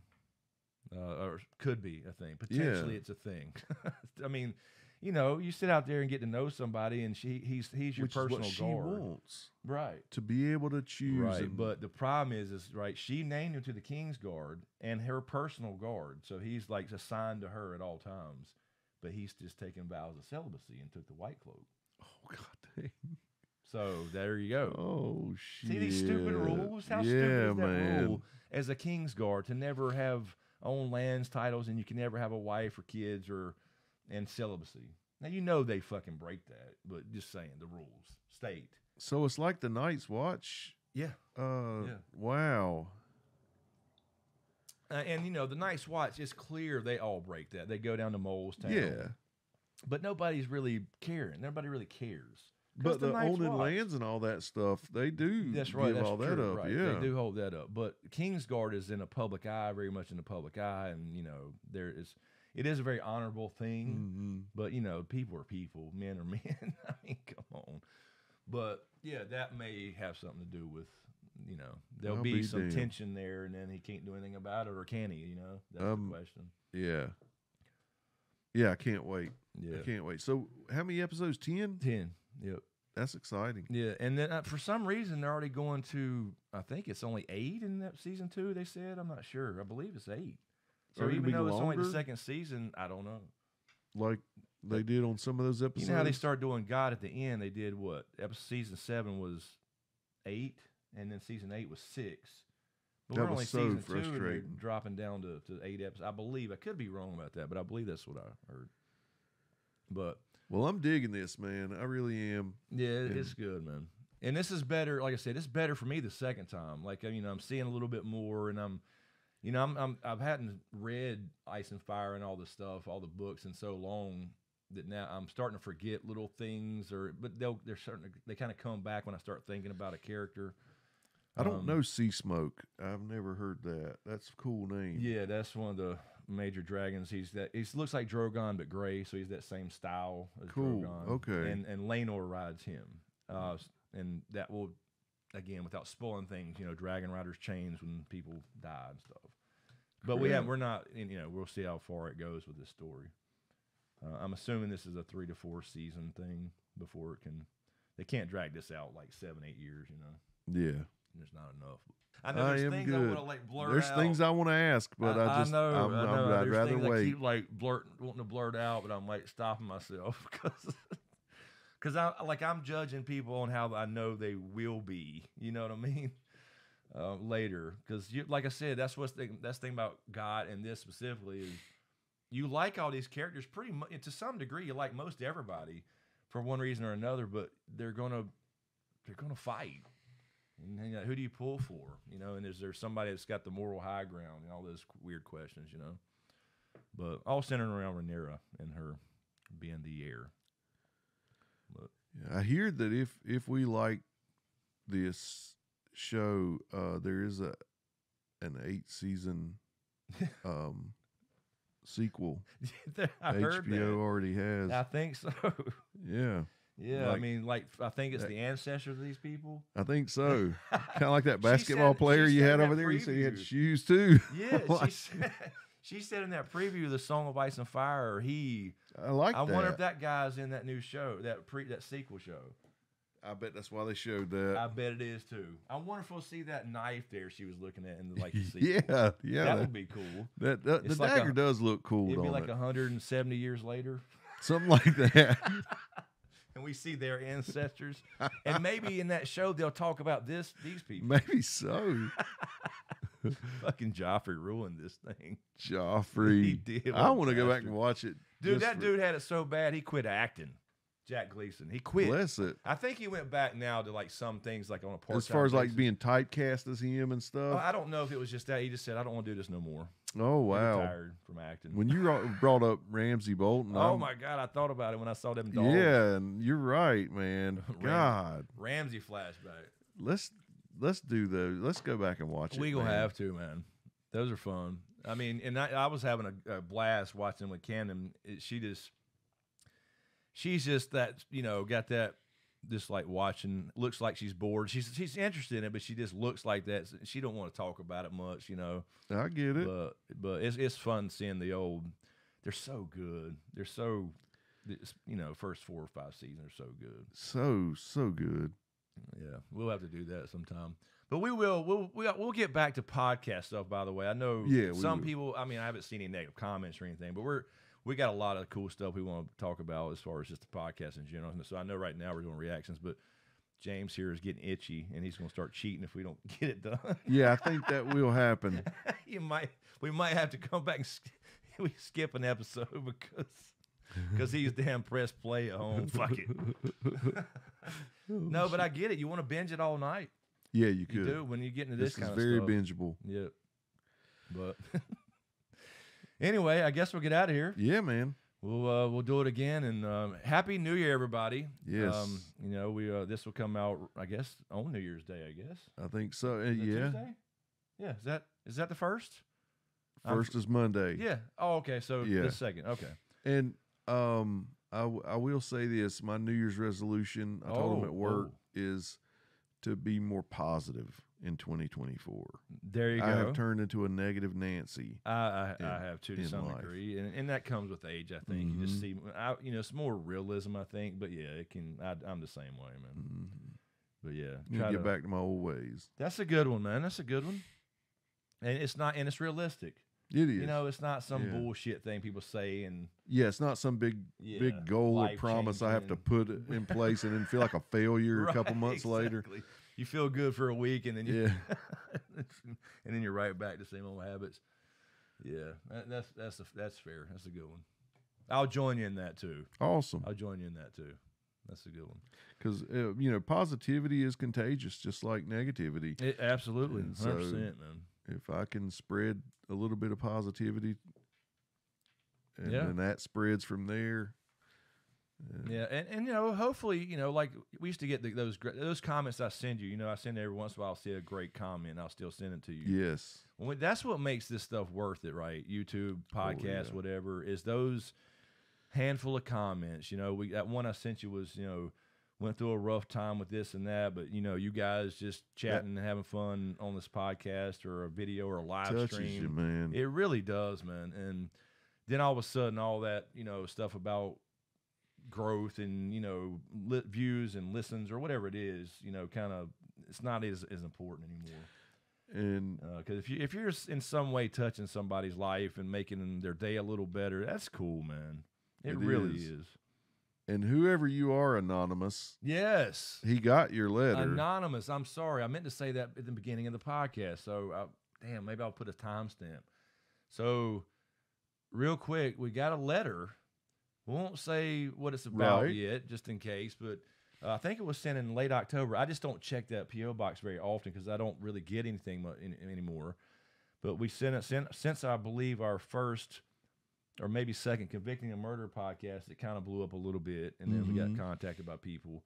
uh, or could be a thing. Potentially, it's a thing. [LAUGHS] I mean, you know, you sit out there and get to know somebody, and she he's he's your Which is what personal she guard, wants. right? To be able to choose. Right, and- but the problem is, is right. She named him to the king's guard and her personal guard, so he's like assigned to her at all times. But he's just taken vows of celibacy and took the white cloak. Oh [LAUGHS] God dang. So there you go. Oh shit. See these stupid rules? How yeah, stupid is that man. rule as a king's guard to never have own lands, titles, and you can never have a wife or kids or and celibacy. Now you know they fucking break that, but just saying the rules state. So it's like the Night's Watch. Yeah. Uh, Yeah. Wow. Uh, and you know the Night's Watch. It's clear they all break that. They go down to Mole's Town. Yeah. but nobody's really caring. Nobody really cares. But the, owning lands and all that stuff, they do. That's right. Give That's all that up. right. Yeah. they do hold that up. But Kingsguard is in a public eye, very much in the public eye, and you know there is. It is a very honorable thing, Mm-hmm. but you know people are people, [LAUGHS] men are men. [LAUGHS] I mean, come on. But yeah, that may have something to do with you know there'll be, be some damned. tension there, and then he can't do anything about it, or can he? You know, that's Um, the question. Yeah. Yeah, I can't wait. Yeah. I can't wait. So, how many episodes? 10? 10. Yep. That's exciting. Yeah, and then uh, for some reason they're already going to. I think it's only eight in that season two. They said I'm not sure. I believe it's eight. So Are even though it's only the second season, I don't know. Like they did on some of those episodes. You know how they start doing GoT at the end? They did what? Episode season seven was eight, and then season eight was six. But That we're was only so season two, and they're frustrating. dropping down to, to eight episodes. I believe I could be wrong about that, but I believe that's what I heard. But Well, I'm digging this, man. I really am. Yeah, And- it's good, man. And this is better. Like I said, it's better for me the second time. Like I- mean, I'm seeing a little bit more, and I'm, you know, I'm, I'm I've hadn't read Ice and Fire and all the stuff, all the books in so long that now I'm starting to forget little things. Or but they'll they're starting to, they kind of come back when I start thinking about a character. I don't Um, know Sea Smoke. I've never heard that. That's a cool name. Yeah, that's one of the major dragons. He's that he looks like Drogon but gray, so he's that same style as Cool, Drogon. okay. And and Laenor rides him. Uh, and that will again without spoiling things, you know, Dragon Riders chains when people die and stuff. But we have we're not you know, we'll see how far it goes with this story. Uh, I'm assuming this is a three to four season thing before it can they can't drag this out like seven, eight years, you know. Yeah. There's not enough. I know there's am things I good. want to like blur There's out. things I want to ask, but I, just know, I'm, I know. I'd There's rather things I wait. keep like blurt, wanting to blurt out, but I'm like stopping myself [LAUGHS] because because I like I'm judging people on how I know they will be. You know what I mean? [LAUGHS] Uh, later, because you like I said, that's what's the that's the thing about GoT and this specifically is you like all these characters pretty much to some degree. You like most everybody for one reason or another, but they're gonna they're gonna fight. And who do you pull for? You know, and is there somebody that's got the moral high ground and all those weird questions? You know, but all centered around Rhaenyra and her being the heir. But Yeah, I hear that if if we like this show, uh, there is a an eight season [LAUGHS] um, sequel. [LAUGHS] I heard HBO that. already has. I think so. yeah, Yeah, I mean, like I think it's that- the ancestors of these people. I think so. [LAUGHS] kind of like that basketball said- player you had over there. You said he had shoes too. [LAUGHS] Yeah, Like, she said, [LAUGHS] she said in that preview, of the Song of Ice and Fire. He, I like I wonder if that. that guy's in that new show, that pre, that sequel show. I bet that's why they showed that. I bet it is too. I wonder if we'll see that knife there she was looking at in the like the sequel. yeah, yeah, that would be cool. That, that the like dagger a- does look cool. It'd be like it? 170 years later. something like that. And we see their ancestors, and maybe in that show they'll talk about this these people. [LAUGHS] Maybe so. [LAUGHS] Fucking Joffrey ruined this thing. Joffrey. He did, I want to go back and watch it. Dude, that for- dude had it so bad he quit acting. Jack Gleeson, he quit. Bless it. I think he went back now to like some things like on a part. As far as like being typecast as him and stuff. I don't know if it was just that he just said I don't want to do this no more. Oh I'm wow! retired from acting. When you brought- up Ramsay Bolton, oh I'm- my god, I thought about it when I saw them dogs. yeah, and you're right, man. [LAUGHS] Ram- God, Ramsay flashback. let's let's do those. Let's go back and watch it. We gonna man. have to, man. Those are fun. I mean, and I, I was having a, a blast watching with Camden. It, she just, she's just that, you know, got that, just like watching. Looks like she's bored. She's she's interested in it, but she just looks like that. She don't want to talk about it much, you know. I get it. But but it's it's fun seeing the old. They're so good. They're so. you know, first four or five seasons are so good. So so good. Yeah, we'll have to do that sometime. But we will. We'll we'll, we'll get back to podcast stuff. By the way, I know Yeah, some will. people. I mean, I haven't seen any negative comments or anything, but we're we got a lot of cool stuff we want to talk about as far as just the podcast in general. So I know right now we're doing reactions, but James here is getting itchy, and he's going to start cheating if we don't [LAUGHS] get it done. Yeah, I think that will happen. [LAUGHS] you might we might have to come back and sk- [LAUGHS] we skip an episode because because he's damn press play at home. Fuck it. no, but I get it. You want to binge it all night. Yeah, you You could. do when you get into this, This is kind very of stuff. bingeable. Yep. But anyway, I guess we'll get out of here. Yeah, man. We'll uh, we'll do it again, and um, happy New Year, everybody. Yes. Um, you know we uh, this will come out, I guess, on New Year's Day. I guess. I think so. Uh, Is yeah. Tuesday? Yeah. Is that is that the first? I'm First is Monday. Yeah. Oh, okay. So Yeah. this second. Okay. And um, I, w- I will say this: my New Year's resolution, I told them Oh, at work, oh. is to be more positive in 2024. There you go. I have turned into a negative Nancy. I, I, in- I have too to some life. degree, and, and that comes with age. I think you just see, I, you know, it's more realism. I think, but yeah, it can. I, I'm the same way, man. But yeah, Mm-hmm. Try to get back to my old ways. That's a good one, man. That's a good one. And it's not, and it's realistic. It You know, it's not some Yeah. bullshit thing people say, and Yeah, it's not some big Yeah, big goal or promise I have to put in place and then feel like a failure a [LAUGHS] couple Right, months later. You feel good for a week, and then you, Yeah. [LAUGHS] and then you're right back to same old habits. Yeah, that, that's that's a, that's fair. That's a good one. I'll join you in that too. Awesome. I'll join you in that too. That's a good one. Because uh, you know, positivity is contagious, just like negativity. It, absolutely, hundred so percent, man. If I can spread a little bit of positivity, and Yeah. then that spreads from there. Yeah, and, and you know, hopefully, you know, like we used to get the, those those comments I send you. You know, I send every once in a while. I'll see a great comment, I'll still send it to you. Yes. Well, that's what makes this stuff worth it, right? YouTube, podcast, yeah. whatever, is those handful of comments. You know, we that one I sent you was, you know, went through a rough time with this and that, but you know, you guys just chatting and having fun on this podcast or a video or a live stream. you, man. It really does, man. And then all of a sudden, all that you know stuff about growth and you know li- views and listens or whatever it is, you know, kind of it's not as as important anymore. And Because if you if you're in some way touching somebody's life and making their day a little better, that's cool, man. It, It really is. is. and whoever you are, anonymous, Yes. he got your letter. Anonymous. I'm sorry. I meant to say that at the beginning of the podcast. So, uh, damn, maybe I'll put a timestamp. So, real quick, we got a letter. We won't say what it's about Right. yet, just in case, but uh, I think it was sent in late October. I just don't check that PO box very often because I don't really get anything mu- in, anymore. But we sent it since, since I believe our first or maybe second convicting a murder podcast. It kind of blew up a little bit, and then we Mhm. got contacted by people.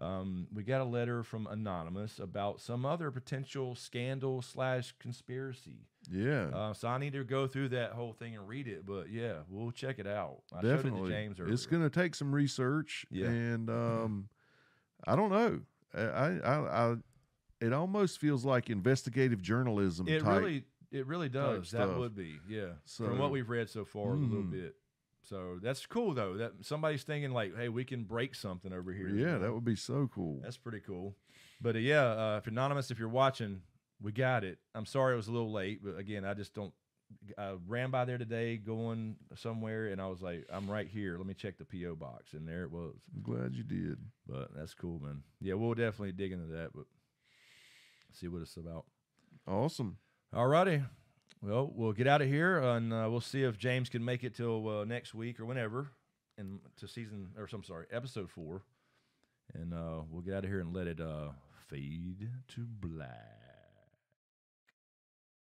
Um, we got a letter from anonymous about some other potential scandal slash conspiracy. Yeah. Uh, so I need to go through that whole thing and read it. But yeah, we'll check it out. I showed it to Definitely. James it's going to take some research. Yeah. And [LAUGHS] um, I don't know. I, I, I, it almost feels like investigative journalism. It type. really, it really does. That stuff. would be, yeah. So- From what we've read so far, a little Mhm. bit. So that's cool though. That somebody's thinking like, hey, we can break something over here. Yeah, that would be so cool. That's pretty cool. But uh, yeah, uh, if anonymous, if you're watching, we got it. I'm sorry it was a little late, but again, I just don't. I ran by there today, going somewhere, and I was like, I'm right here. Let me check the PO box, and there it was. I'm glad you did. But that's cool, man. Yeah, we'll definitely dig into that, but see what it's about. Awesome. Alrighty. Well, we'll get out of here, and uh, we'll see if James can make it till uh, next week or whenever, and to season or I'm sorry, episode four, and uh, we'll get out of here and let it uh, fade to black.